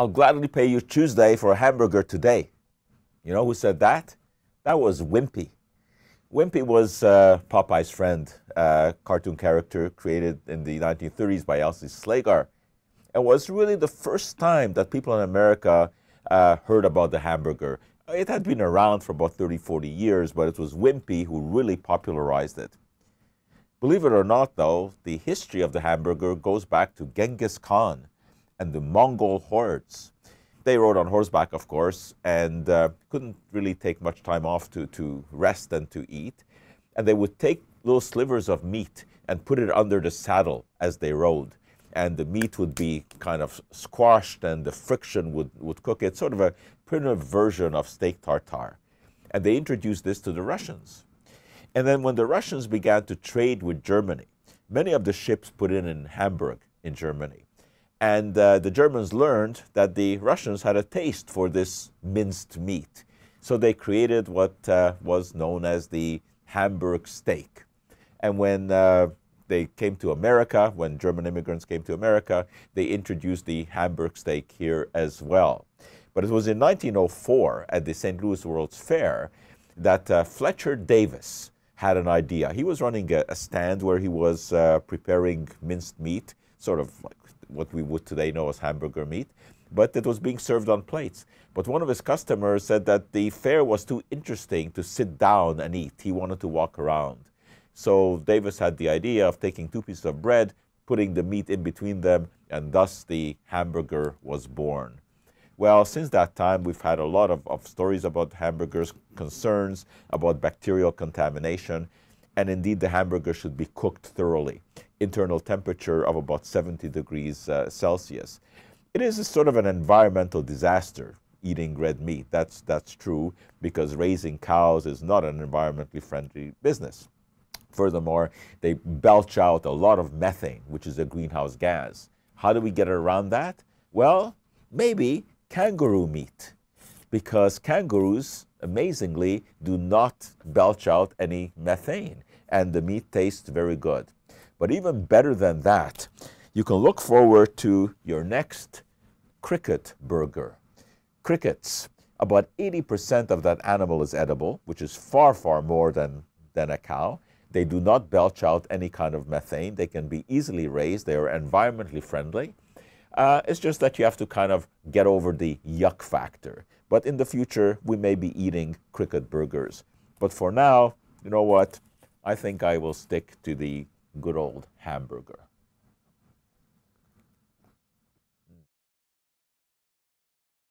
I'll gladly pay you Tuesday for a hamburger today. You know who said that? That was Wimpy. Wimpy was uh, Popeye's friend, uh, cartoon character created in the 1930s by Elzie Segar. It was really the first time that people in America uh, heard about the hamburger. It had been around for about 30, 40 years, but it was Wimpy who really popularized it. Believe it or not, though, the history of the hamburger goes back to Genghis Khan and the Mongol hordes. They rode on horseback, of course, and uh, couldn't really take much time off to, to rest and to eat. And they would take little slivers of meat and put it under the saddle as they rode. And the meat would be kind of squashed and the friction would, would cook it, sort of a primitive version of steak tartare. And they introduced this to the Russians. And then when the Russians began to trade with Germany, many of the ships put in in Hamburg in Germany. And uh, the Germans learned that the Russians had a taste for this minced meat. So they created what uh, was known as the Hamburg steak. And when uh, they came to America, when German immigrants came to America, they introduced the Hamburg steak here as well. But it was in 1904 at the St. Louis World's Fair that uh, Fletcher Davis had an idea. He was running a, a stand where he was uh, preparing minced meat, sort of like what we would today know as hamburger meat, but it was being served on plates. But one of his customers said that the fair was too interesting to sit down and eat. He wanted to walk around. So Davis had the idea of taking two pieces of bread, putting the meat in between them, and thus the hamburger was born. Well, since that time, we've had a lot of, of stories about hamburgers, concerns about bacterial contamination, and indeed the hamburger should be cooked thoroughly internal temperature of about 70 degrees uh, Celsius. It is a sort of an environmental disaster eating red meat. That's, that's true because raising cows is not an environmentally friendly business. Furthermore, they belch out a lot of methane, which is a greenhouse gas. How do we get around that? Well, maybe kangaroo meat, because kangaroos, amazingly, do not belch out any methane, and the meat tastes very good. But even better than that, you can look forward to your next cricket burger. Crickets, about 80% of that animal is edible, which is far, far more than, than a cow. They do not belch out any kind of methane. They can be easily raised. They are environmentally friendly. Uh, it's just that you have to kind of get over the yuck factor. But in the future, we may be eating cricket burgers. But for now, you know what? I think I will stick to the good old hamburger.